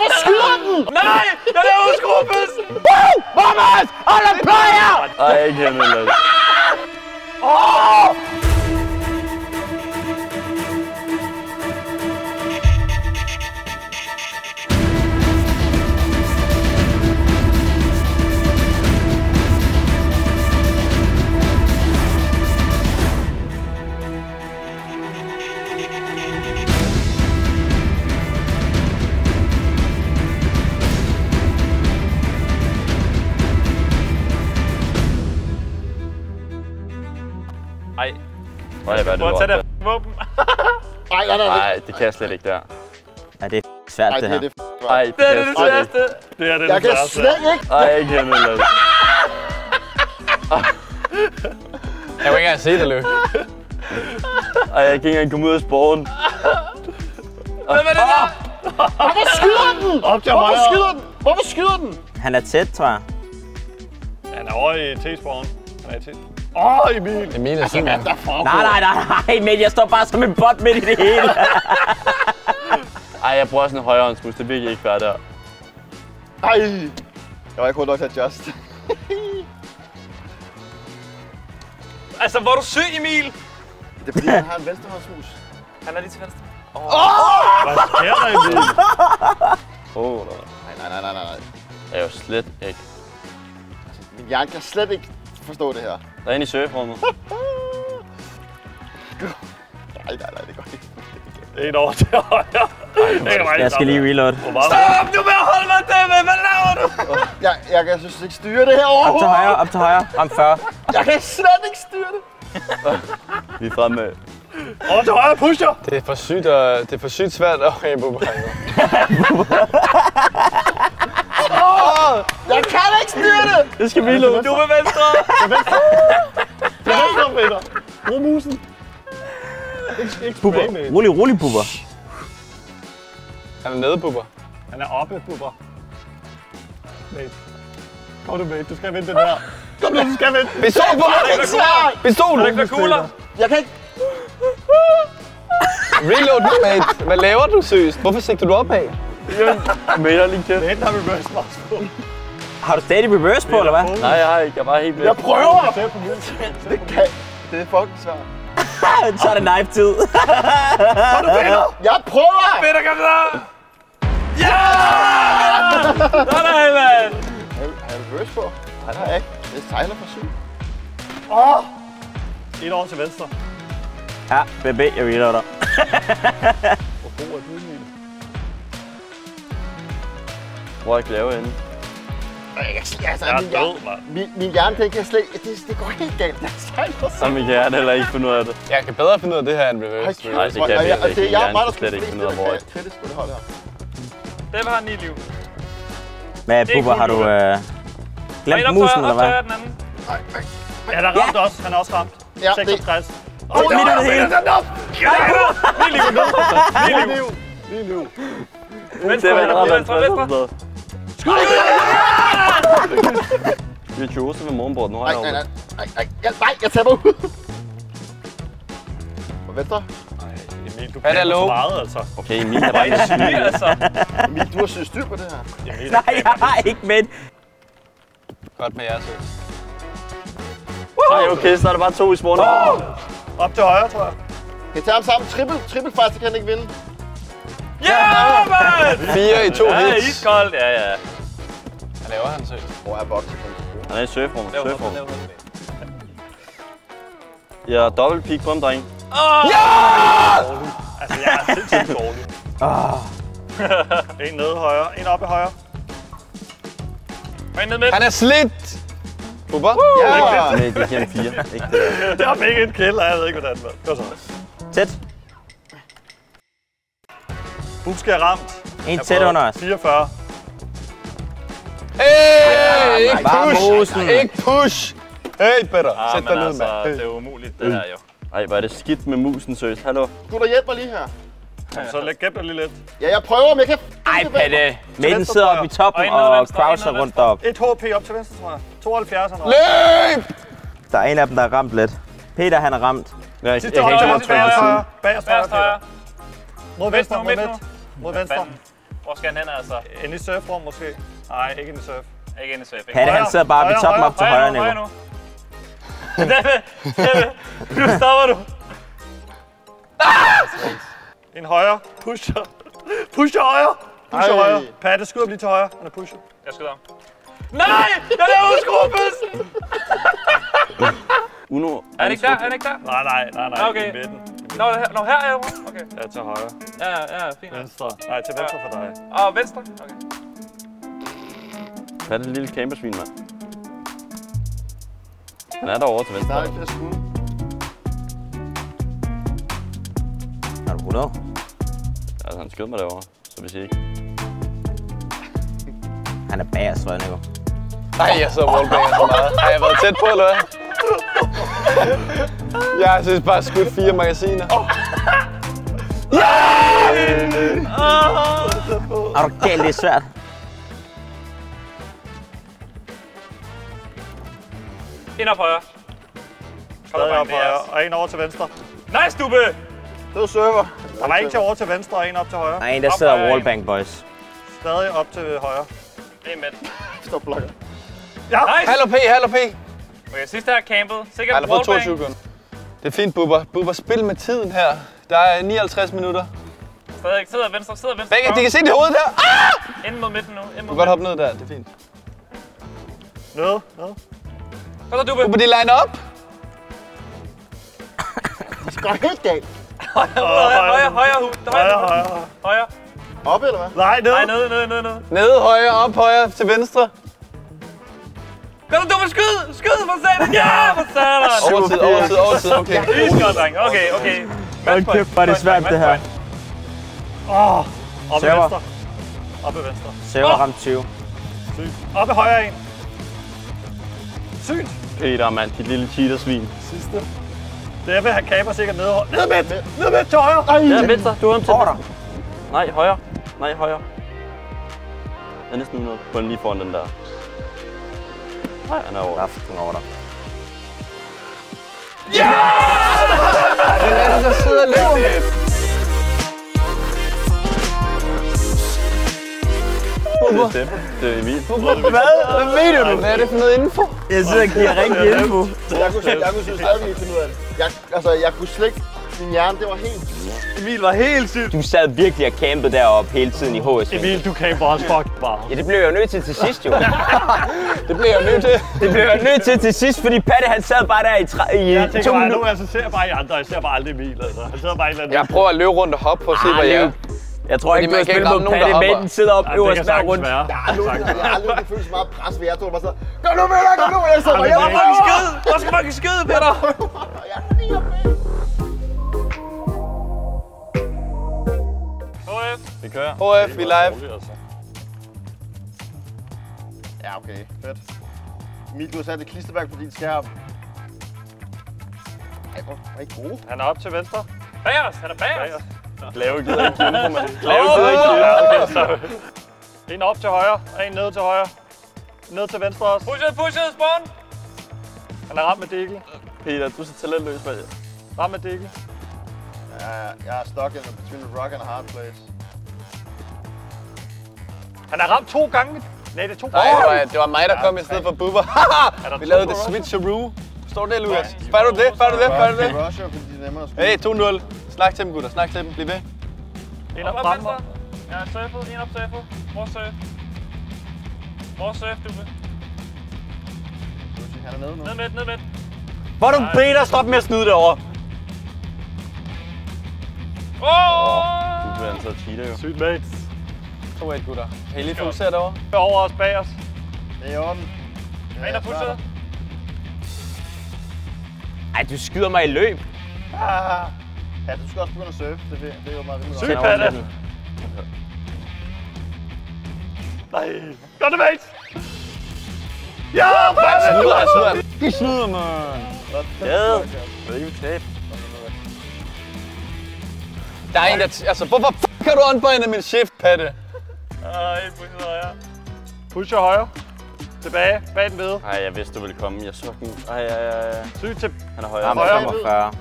kan skyder den! Nej! Jeg laver skrubbes! Woo! Vamos! On the player! Ej, ikke hende heller. Ej, hvad er det prøv at tage det våben. Ej, nej, nej, nej. Nej, det kan jeg slet ikke der. Ja, det er svært, Ej, det det er her. det. Ej, det Det er kan det jeg sværeste. Det er det, Jeg kan slet ikke. Ej, ikke heller. Jeg vil ikke engang se det, Løb. Ej, jeg kan ikke engang komme ud af sporten. Hvad er det der? Hvorfor skyder den? Op til Hvorfor højre. skyder den? Hvorfor skyder den? Han er tæt, tror jeg. Han er over i T-spawn. Han er i T. Åh, oh, Emil. Emil er simpelthen... Foregår. Nej, nej, nej, nej, men jeg står bare som en bot midt i det hele. Ej, jeg bruger sådan en højrehåndsmus. Det er virkelig ikke fair der. Ej. Jeg var ikke hurtigt nok til at adjust. Altså, hvor er du syg, Emil? Det er fordi, han har en venstrehåndsmus. Han er lige til venstre. Hvad sker der, Emil? Åh, oh, Nej, nej, nej, nej, nej. jeg er jo slet ikke. Min hjerne kan slet ikke forstå det her. Der er en i surfrummet. Nej, nej, nej, det går ikke. En over til højre. Det kan Jeg skal lige reload. Stop nu med at holde mig dæmmet! Hvad laver du? Jeg, jeg kan synes ikke styre det her Op til overhovedet. højre, op til højre. Om 40. Jeg kan slet ikke styre det. Vi er fremme. Over til højre, pusher! Det er for sygt, og det er for sygt svært at have på brækket. Jeg kan ikke styre det. Det skal vi lade. Du er med venstre! Det er venstre, Peter. Brug musen. Ikke, ikke Bubber. med. Rolig, rolig, bubber. Han er nede, Bubber. Han er oppe, Bubber. Mate. Kom du, mate. Du skal vinde den her. Kom nu, du skal vinde. Pistol, Bubber! Svært. Pistol! Er ikke flere kugler? Jeg kan ikke. Reload nu, mate. Hvad laver du, seriøst? Hvorfor sigter du opad? Men jeg har lige kæft. Mate har reverse mouse på. Har du stadig reverse på, eller hvad? Nej, jeg har ikke. Jeg er bare helt væk. Jeg prøver. Det kan. Det er fucking svært. Så er det knife-tid. Jeg prøver. Peter, kom så! Ja! Sådan, mand! Har jeg- reverse på? Nej, det har jeg ikke. Det er sejler for syg. Et over til venstre. Ja, BB, jeg reloader. Hvor er jeg lave slet- altså, Jeg er min, hjerne, død, mand. min, min hjerne, den kan slet det, det går helt galt. Så. Kan jeg heller ikke finde ud af det. Jeg kan bedre finde ud af det her end reverse. Nej, det kan jeg virkelig det- ikke. Er bare, der kan slet skulle ikke finde ud af, hvor jeg- det. Den har ni liv. Hvad, Bubber, har du øh, glemt musen, eller hvad? den anden. Ja, der ramte også. Han er også ramt. Ja, det- 66. Åh, midt i det hele. Liv nu. Lige liv. Venstre, Det var en venstre, ret venstre, venstre. Vi er Jose ved morgenbordet. Nu har Nej, jeg nej, nej. Nej, nej, nej, jeg taber ud. På venstre. Emil, du pænder så meget, altså. Okay, Emil er bare syg, altså. Emil, du har sygt styr på det her. Emil, Nej, jeg har ikke med. Godt med jer, seriøst. Nej, okay, så er der bare to i sporten. Op til højre, tror jeg. Kan I tage ham sammen? Triple, triple så kan han ikke vinde. Ja, mand! Fire i to Ja, hits. iskoldt. Ja, ja. Hvad laver han, seriøst? Hvor er boksen? Han er i surfrummet. Lav Surfrummet. lav. Jeg har dobbelt peak på ham, dreng. Altså, jeg er sindssygt dårlig. en nede højre, en oppe højre. Og en nede midt. Han er slidt! Bubber? Ja! Nej, det giver en fire. Ikke det der. Jeg har ikke en kælder, jeg ved ikke, hvordan, mand. Kom så. Tæt. Husk, jeg er ramt. En tæt under os. 44. Hey! Ikke push! Ikke push! Hey, Peter. Ah, Sæt dig ned, altså, mand. det er umuligt, det her jo. Ej, hvor er det skidt med musen, seriøst. Hallo? Gutter, hjælp mig lige her. Kom, så læg gæb dig lige lidt. Ja, jeg prøver, men jeg kan... Ej, Patte. Venstre, sidder oppe i jeg. toppen Og og ned rundt op. Et HP op til venstre, tror jeg. 72 han Løb! Der er en af dem, der er ramt lidt. Peter, han er ramt. Ja, jeg, Sidste jeg kan ikke højre. Bagerst højre. Peter. Mod venstre, mod midt. Mod venstre. Hvor skal han hen, altså? Ind i surfrum måske. Nej, ikke i surf. Ikke i surf. Ikke? Patte, han sidder bare ved Højre, toppen op til Højre nu, højre niveau. nu. David, David, nu stopper du. En højre. Pusher. Pusher højre. Pusher Ej. højre. Patte, skud op lige til højre. Han er pusher. Jeg skyder ham. Nej! Jeg laver skruebøssen! Uno. Er han ikke der? Er han ikke der? Nej, nej, nej, nej. Okay. I midten. Nå, her, nå, her er jeg. Okay. Ja, til højre. Ja, ja, ja, fint. Venstre. Nej, til venstre for dig. Og venstre. Okay. Hvad er det lille campersvin, mand? Han er derovre til Der venstre. er ikke skud. Er du 100? Altså, han skød mig derovre, så hvis I ikke... Han er bagerst, tror jeg, Nico. Nej, jeg sidder wallbanger så meget. Har jeg været tæt på, eller hvad? Jeg har synes bare skudt fire magasiner. Er du galt, det er svært. Ind op højre. Stadig op højre. Og en over til venstre. Nice, Dubbe! Det server. Der var en til over til venstre og en op til højre. Der er en, der Op sidder wallbang, boys. Stadig op til højre. Det er midt. Stop blokker. Ja! Nice! Hallo P, hallo P. Okay, sidste her campet. Sikkert fået wallbang. 22 sekunder. Det er fint, Bubber. Bubber, spil med tiden her. Der er 59 minutter. Stadig sidder venstre, sidder venstre. Begge, de kan se det i hovedet der. Ah! Ind mod midten nu. Ind Du kan godt hoppe ned der, det er fint. Nede. Nede. Kom så, Dubbe. Bubber, de line op. Det går helt galt. Højre, højre, højre. Højre, Højre, højre. højre. Op eller hvad? Nej, nede. Nej, nede, nede, nede, nede. Nede, højre, op, højre, til venstre. Kom så, Dubbe, skyd! Skyd for satan! Ja, for satan! Overtid, overtid, overtid. Okay. Iskold, dreng. Okay, okay. Hold kæft, hvor er det svært, det her. Åh. Op i venstre. Op i venstre. Server ramt 20. Sygt. Op i højre en. Sygt. Peter, mand, dit lille cheatersvin. Sidste. Det vil have kaber sikkert nede. Ned midt. Ned midt til højre. Ja, venstre. Du er ham til. Nej, højre. Nej, højre. Jeg er næsten 100. På lige foran den der. Nej, han er over. Raften over dig. Hvem er det, der sidder og løber? Det er. Det er Emil. Hvad? Hvad mener du? Hvad er det for noget info? Jeg sidder og giver rigtig info. Jeg kunne, jeg kunne synes stadig ikke finde ud af det. Jeg, altså, jeg kunne slet ikke... Min hjerne, det var helt... Emil var helt sygt. Du sad virkelig og campede deroppe hele tiden i HS. Emil, du camper også fucking bare. Ja, det blev jeg jo nødt til til sidst, jo. Det bliver jeg nødt til. Det blev jeg nødt til til sidst, fordi Patte han sad bare der i, tre, i Jeg tænker to bare, nu minutter. altså, ser jeg bare i andre, jeg ser bare aldrig Emil, altså. Han sidder bare i eller andet. Jeg prøver at løbe rundt og hoppe for at se, hvad jeg er. Jeg tror ikke, man kan spillet ikke ramme nogen, der hopper. men sidder op Ja, det øverst hver rundt. være. Jeg har aldrig, jeg har aldrig følt så meget pres ved jer to. Bare så, kom nu med dig, kom nu! Jeg sidder bare, jeg var er Skyd! Hvor skal man skyde, Peter? Jeg er med. HF. Vi kører. HF, vi er live. Ja, okay. Fedt. Emil, du har sat et klistermærke på din skærm. Ej, hvor er I gode. Han er op til venstre. Bag os, han er bag os. Glave gider ikke på mig. Lave gider ikke Ja, okay, så. En op til højre, og en ned til højre. Ned til venstre også. Pushet, pushet, spawn. Han er ramt med dækkel. Peter, du er så talentløs, mand. Ramt med dækkel. Ja, jeg er stuck in between a rock and a hard place. Han er ramt to gange. Nej, det er to Nej, det var, det var mig, der kom i Ja, stedet tre. for Bubber. Er Vi lavede det switcheroo. Står det, Lukas? Før du det? Før du det? Før du det? Er. Hey, 2-0. Snak til dem, gutter. Snak til dem. Bliv ved. En Op op venstre. Ja, surfet. En op surfet. Hvor surf? Hvor surf, Dubbe? Han er nede nu. Ned midt, ned midt. Hvor du Peter? Stop med at snyde derovre. Åh! Du bliver altså cheater, jo. Sygt mates. 2-1, gutter. Kan I lige fokusere derovre? Over os, bag os. Det er i orden. Er en, der pushet? Ej, du skyder mig i løb. Ah. Ja, du skal også begynde at surfe. Det, er- det er jo meget rimelig godt. Patte. Nej. Gør det, mates. Ja, Patte! Snyder, han snyder. De snyder, man. Ja. Jeg ved ikke, vi tabe. Der er en, der... Altså, hvorfor f*** kan du unbinde min shift, Patte? Ej, pushet højre. Pusher højre. Tilbage. Bag den ved. Ej, jeg vidste, du ville komme. Jeg så den. Ej, ej, ej. Sygt til... Han er højere. Ramt Højre. 45.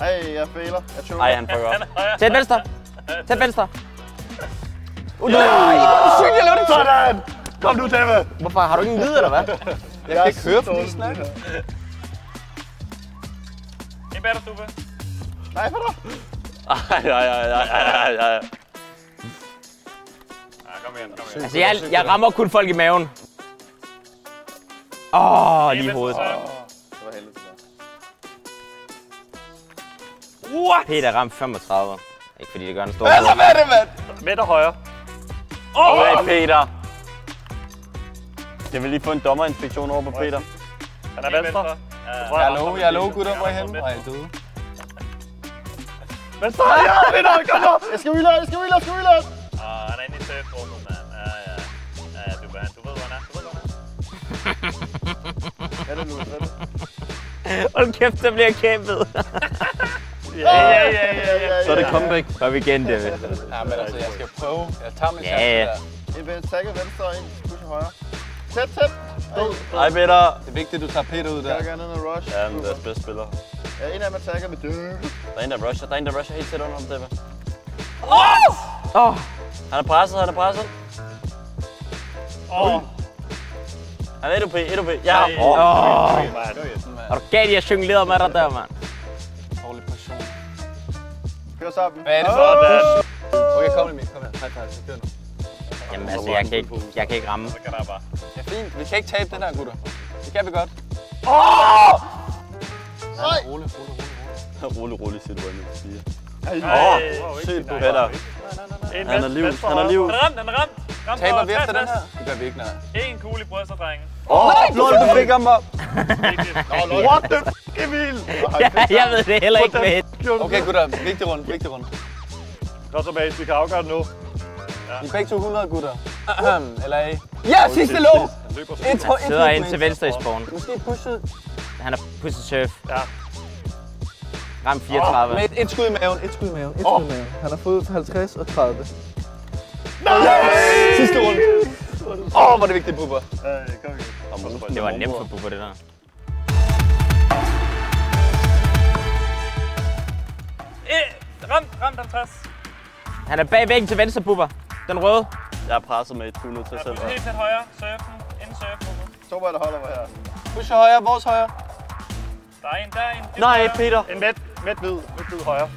Ej, jeg fejler. Jeg choker. Ej, han fucker op. Tæt venstre. Tæt venstre. Sådan! Kom nu, Tæmme! Hvorfor har du ingen lyd, eller hvad? Jeg kan ikke høre på din snak. En batter, Stube. Nej, for dig. Ej, ej, ej, ej, ej, ej, kom igen, kom igen. Altså, jeg, jeg rammer kun folk i maven. Åh, oh, lige i hovedet. Det What? Peter ramte 35. Ikke fordi det gør en stor Altså, hvad er det, mand? Midt og højre. Okay, Peter. Jeg vil lige få en dommerinspektion over på Peter. Han er venstre. Ja, Hallo, hallo, gutter, hvor er I henne? Hvor er I døde? Venstre! Ja, vinder! Kom nu! Jeg skal hvilde, jeg skal hvilde, jeg skal hvilde. Ah, han er inde i surfrummet, mand. Ja, ja. Ja, du, du ved, hvor han er. Du ved, hvor han er. Er det nu? Er det? Hold kæft, der bliver kæmpet. Ja, ja, ja, ja, ja. Så er det comeback. Kom igen, David. Ja, men altså, jeg skal prøve. Jeg tager min Ja, chance der. En venstre, tagge venstre og en push højre. Tæt, tæt. Ej, Hej, Peter. Det er vigtigt, du tager Peter ud Jeg der. vil gerne og rush. Ja, men deres bedste spiller. Ja, en af dem attacker med død. Der er en, der rusher. Der er en, der rusher helt tæt under ham, David. Åh, Han er presset, han er presset. Åh, Han er 1 OP, 1 OP. Ja. Åh. mand. Er du galt, jeg jongleret med dig der, mand? Kør sammen. Hvad er det for? Okay, kom Emil, kom her. High five, så kør nu. Jamen altså, jeg kan ikke, jeg kan ikke ramme. Så kan der bare. Ja, fint. Vi kan ikke tabe den her, gutter. Det kan vi godt. Nej. Rolig, rolig, rolig. Rolig, rolig, siger du, hvad jeg siger. Åh, Sygt, Peter. Han er liv, han er liv. Han er ramt, han er ramt. Ramt Taber vi efter den 60. her? Det gør vi ikke, nej. En kugle i brystet, drenge. Åh, lol, du fik ham op. What the Emil? Ja, jeg ved det heller ikke med. Okay, gutter. Vigtig runde, vigtig runde. Godt så, Mads. Vi kan afgøre det nu. I er begge to 100, gutter. Eller er I? Ja, sidste låg! Han. Et, et, Sidder ind til venstre i spawn. Måske pushet Han er pusset surf. Ja. Ram 34. med et, et skud i maven. Et skud i maven. Et skud i maven. Han har fået 50 og 30. Sidste runde. Åh, oh, hvor er det vigtigt, Bubber. Ej, kom igen. Det var nemt for Bubber, det der. Ramt, ramt 50. Han er bag væggen til venstre, Bubber. Den røde. Jeg er presset med et 200 til Jeg selv. er helt tæt højre. Surfen. Inden. Så var der holder mig her. Push højre, vores højre. Der er en, der er en. dybt Nej, højre. Peter. En midt, midt hvid, midt hvid højre.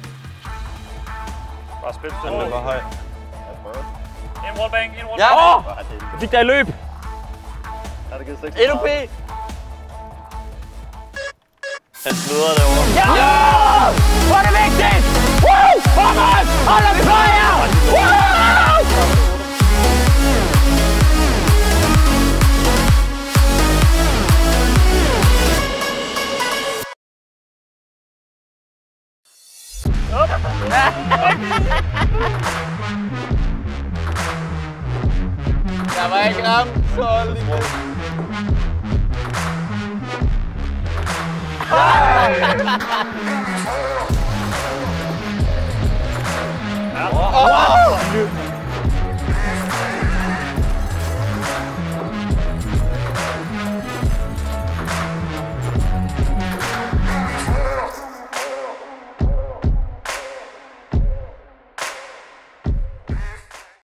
Bare spil Han stille. løber høj. Jeg prøver. En wallbang, en wallbang. Ja. Det? jeg fik dig i løb. Har det givet 6? 1 OP. Han sluder derovre. Ja! Hvor er det vigtigt! Woo! Thomas! Hold op i fire! Woo! Jeg var ikke ramt, så lige.